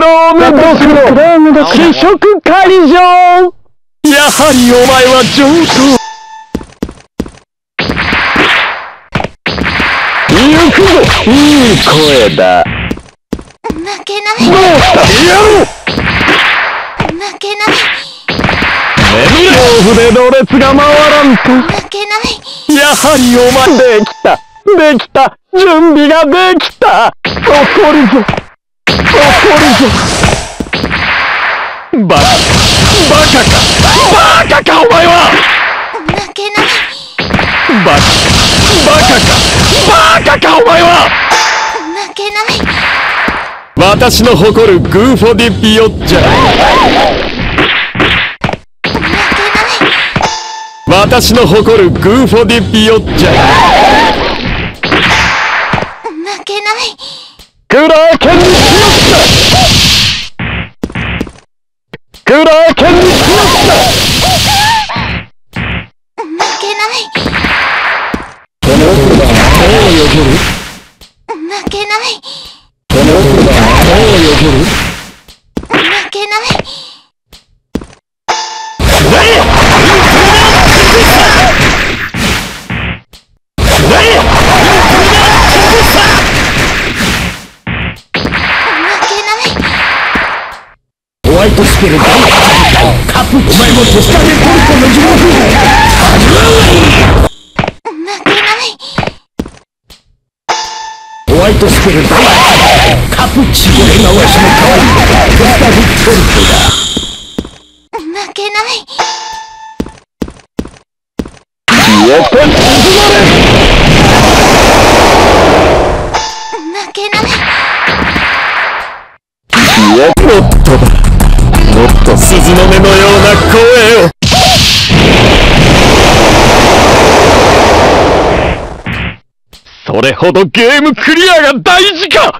ロームドクロームド試食会場やはりお前は上等。行くぞいい声だ負けなどうやろうい負けない恐怖でろれつが回らんと負けないやはりお前できたできた準備ができた怒るぞ怒るぞバカバカかバカかお前は。負けないバカバカか。バカか。お前は負けない私の誇るグーフォディピオッチャ私の誇るグーフォディピオッチャ負けないクラーケンにしまったクラーケンにしました負けない。ワイトスペル大カプチお前。もテスタメントルコの地獄負けない。ホワイトスペル大カプチこれがわしの代わりテスタメントルコだ負けない。消えて沈負けない。まれ消えもっとだも鈴の音のような声を。それほどゲームクリアが大事か！